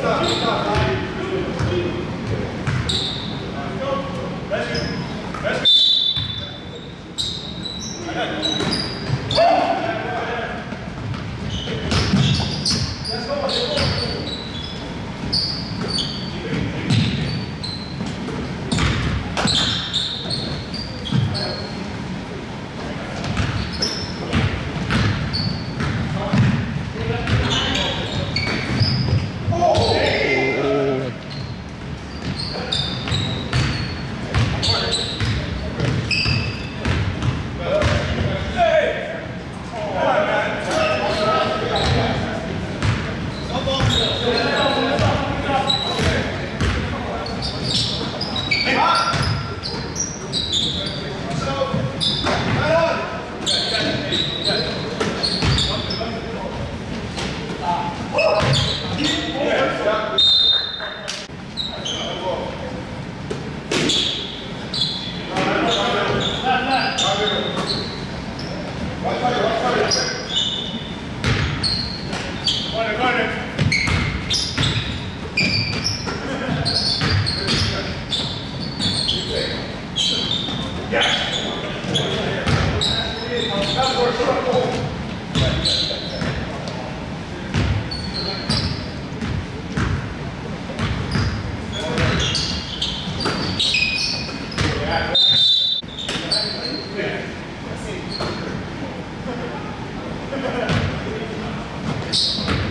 来た来 Let's. Thanks.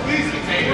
Please,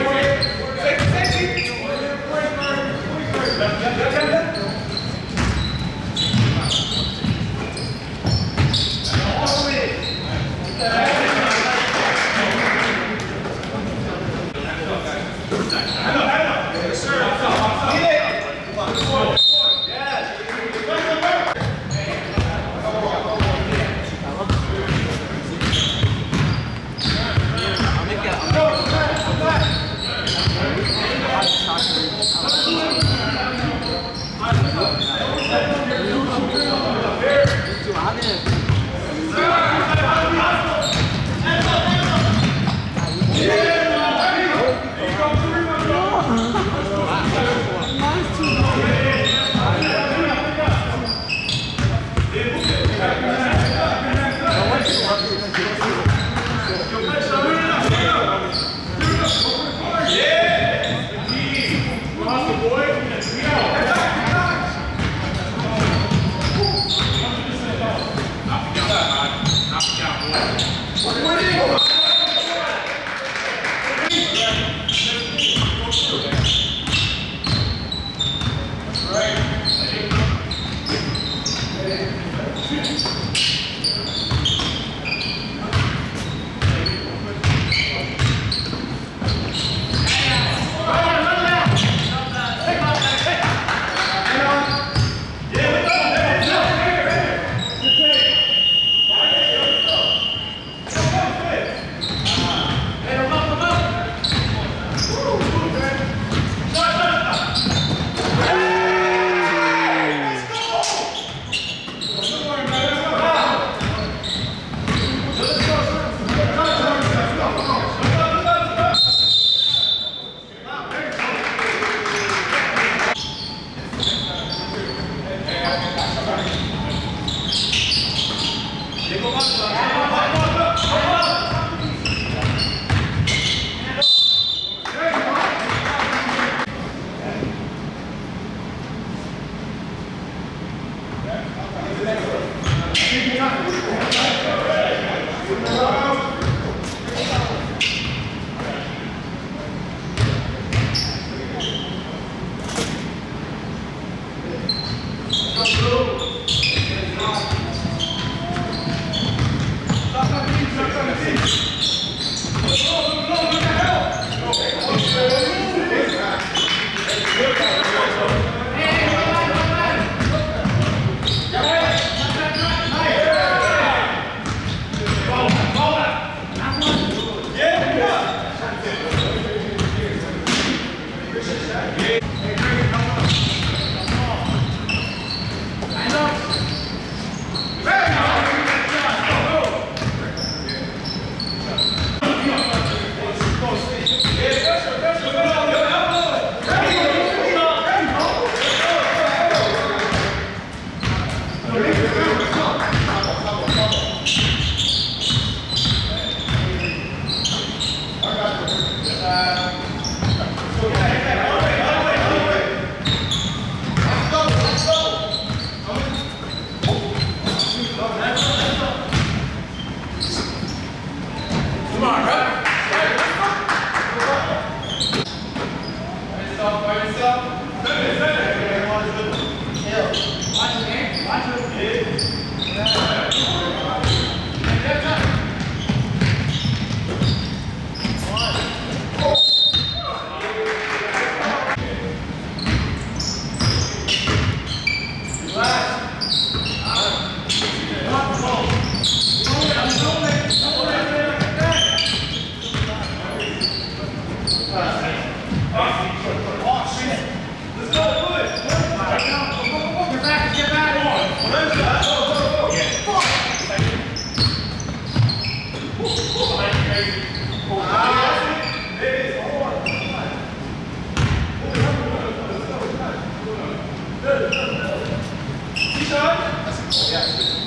Let's.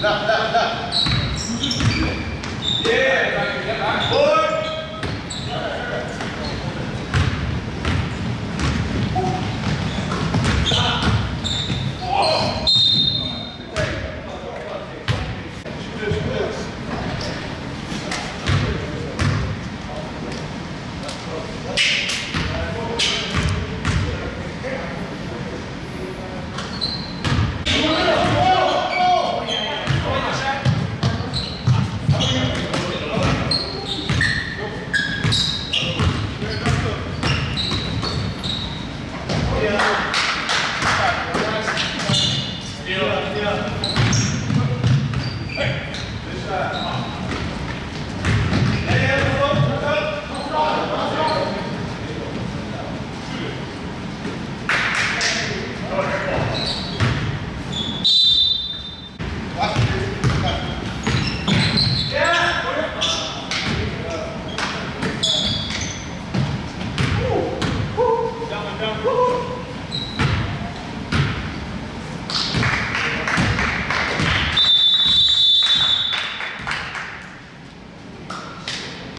Left, left, left.